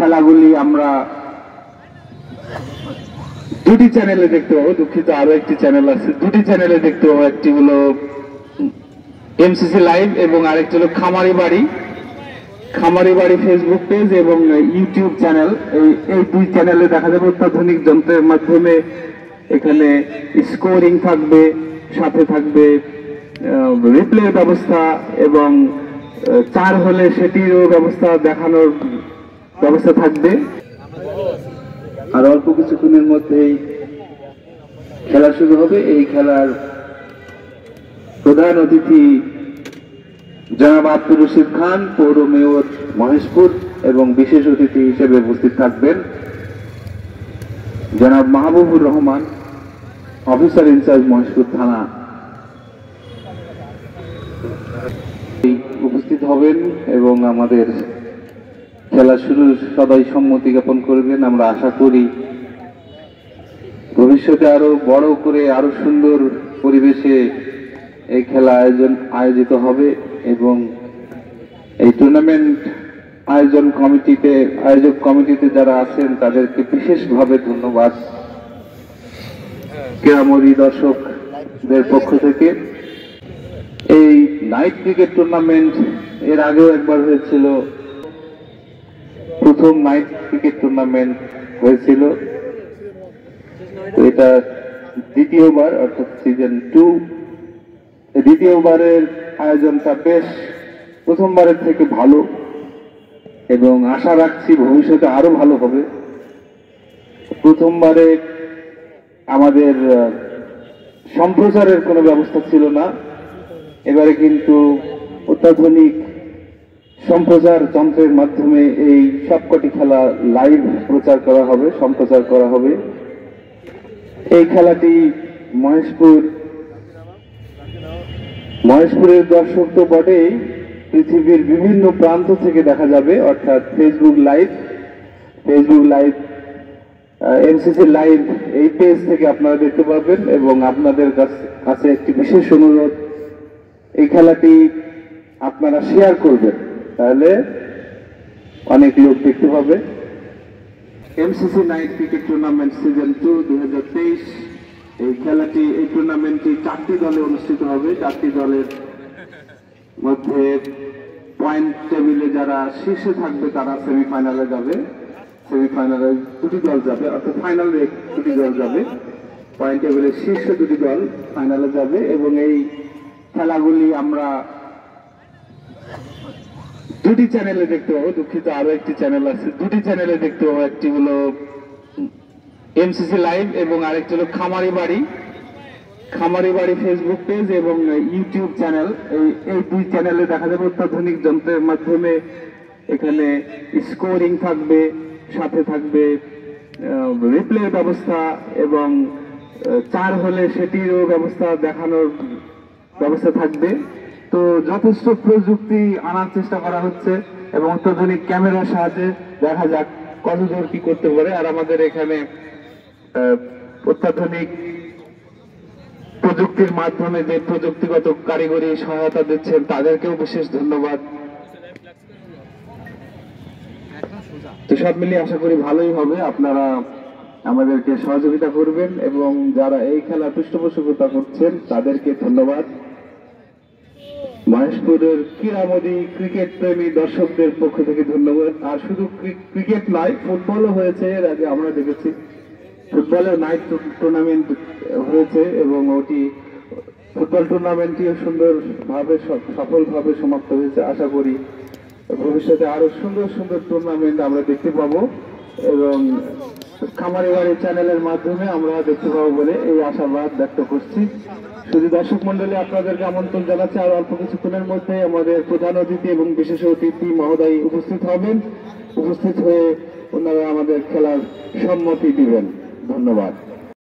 খেলাগুলি আমরা দুটি চ্যানেলে দেখতে পাবো, দুঃখিত আরও একটি চ্যানেল আছে। দুটি চ্যানেলে দেখতে পাবো, একটি হলো এমসিসি লাইভ এবং আরেকটি হলো খামারি বাড়ি। খামারি বাড়ি ফেসবুক পেজ এবং ইউটিউব চ্যানেল এই এই দুই চ্যানেলে দেখা যাবে অত্যাধুনিক যন্ত্রের মাধ্যমে এখানে স্কোরিং থাকবে, সাথে থাকবে রিপ্লে ব্যবস্থা এবং চার হলে সেটিরও ব্যবস্থা দেখানোর ব্যবস্থা থাকবে। আর অল্প কিছুক্ষণের মধ্যেই খেলা শুরু হবে। এই খেলার প্রধান অতিথি জনাব আব্দুর রশিদ খান, পৌর মেয়র মহেশপুর এবং বিশেষ অতিথি হিসেবে উপস্থিত থাকবেন। জনাব Mahbubur Rahman, officer in charge Maheshpur থানা। উপস্থিত হবেন এবং আমাদের খেলা শুরুর সবাই সম্মতি জ্ঞাপন করবেন, আমরা আশা করি ভবিষ্যতে আরও বড় করে, আরও সুন্দর পরিবেশে এই খেলা আয়োজন, আয়োজিত হবে এবং এই টুর্নামেন্ট আয়োজন কমিটিতে, আয়োজক কমিটিতে যারা আছেন, তাদেরকে বিশেষভাবে ধন্যবাদ। ক্রীড়ামোদী দর্শকদের পক্ষ থেকে। এই নাইট ক্রিকেট টুর্নামেন্ট এর আগেও একবার হয়েছিল। প্রথম নাইট ক্রিকেট টুর্নামেন্ট হয়েছিল। এটা দ্বিতীয়বার, অর্থাৎ সিজন টু দ্বিতীয়বারের আয়োজনটা বেশ প্রথমবারের থেকে ভালো এবং আশা রাখছি ভবিষ্যতে আরও ভালো হবে। প্রথমবারে আমাদের সম্প্রচারের কোনো ব্যবস্থা ছিল না। এবারে কিন্তু অত্যাধুনিক সম্প্রচার যন্ত্রের মাধ্যমে এই সবকটি খেলা লাইভ প্রচার করা হবে, সম্প্রচার করা হবে। এই খেলাটি মহেশপুর মহেশপুরের দর্শক তো বটেই, পৃথিবীর বিভিন্ন প্রান্ত থেকে দেখা যাবে, অর্থাৎ Facebook live Facebook live MCC live এই পেজ থেকে আপনারা দেখতে পাবেন এবং আপনাদের কাছ- কাছে একটি বিশেষ অনুরোধ, এই খেলাটি আপনারা শেয়ার করবেন। তাহলে অনেক লোক দেখতে পাবে। MCC night cricket tournament season two দুই এই খেলাটি, এই টুর্নামেন্টটি চারটি দলে অনুষ্ঠিত হবে। চারটি দলের মধ্যে পয়েন্ট টেবিলে যারা শীর্ষে থাকবে, তারা সেমিফাইনালে যাবে। সেমিফাইনালে দুটি দল যাবে, অর্থাৎ ফাইনালে দুটি দল যাবে। পয়েন্ট টেবিলের শীর্ষ দুটি দল ফাইনালে যাবে এবং এই খেলাগুলি আমরা দুটি চ্যানেলে দেখতে পাবো, দুঃখিত আরও একটি চ্যানেল আছে। দুটি চ্যানেলে দেখতে পাবো, একটি হলো এমসিসি লাইভ এবং আরেকটি হলো খামারি বাড়ি। খামারি বাড়ি ফেসবুক পেজ এবং ইউটিউব চ্যানেল। এই এই দুই চ্যানেলে দেখা যাবে অত্যাধুনিক যন্ত্রের মাধ্যমে এখানে স্কোরিং থাকবে, সাথে থাকবে রিপ্লে ব্যবস্থা এবং চার হলে সেটিরও ব্যবস্থা দেখানোর ব্যবস্থা থাকবে। তো যথেষ্ট প্রযুক্তি আনার চেষ্টা করা হচ্ছে এবং অত্যাধুনিক ক্যামেরার সাহায্যে দেখা যাক কতদূর কি করতে পারে। আর আমাদের এখানে অত্যাধুনিক প্রযুক্তির মাধ্যমে যে প্রযুক্তিগত কারিগরি সহায়তা দিচ্ছেন, তাদেরকেও বিশেষ ধন্যবাদ। তো সব মিলিয়ে আশা করি ভালোই হবে। আপনারা আমাদেরকে সহযোগিতা করবেন এবং যারা এই খেলা পৃষ্ঠপোষকতা করছেন, তাদেরকে ধন্যবাদ। মহেশপুরের ক্রীড়ামোদী ক্রিকেট প্রেমী দর্শকদের পক্ষ থেকে ধন্যবাদ। আর শুধু ক্রি- ক্রিকেট নয়, ফুটবলও হয়েছে। এর আগে আমরা দেখেছি, ফুটবলের নাইট টুর্নামেন্ট হয়েছে এবং ওটি ফুটবল টুর্নামেন্টটিও সুন্দরভাবে সফলভাবে সমাপ্ত হয়েছে। আশা করি ভবিষ্যতে আরও সুন্দর সুন্দর টুর্নামেন্ট আমরা দেখতে পাবো এবং খামারি বাড়ি চ্যানেলের মাধ্যমে আমরা দেখতে পাবো বলে এই আশাবাদ ব্যক্ত করছি। শুধু দর্শক মন্ডলী আপনাদেরকে আমন্ত্রণ জানাচ্ছি, আর অল্প কিছুক্ষণের মধ্যে আমাদের প্রধান অতিথি এবং বিশেষ অতিথি মহোদয় উপস্থিত হবেন। উপস্থিত হয়ে ওনারা আমাদের খেলার সম্মতি দিবেন। ধন্যবাদ।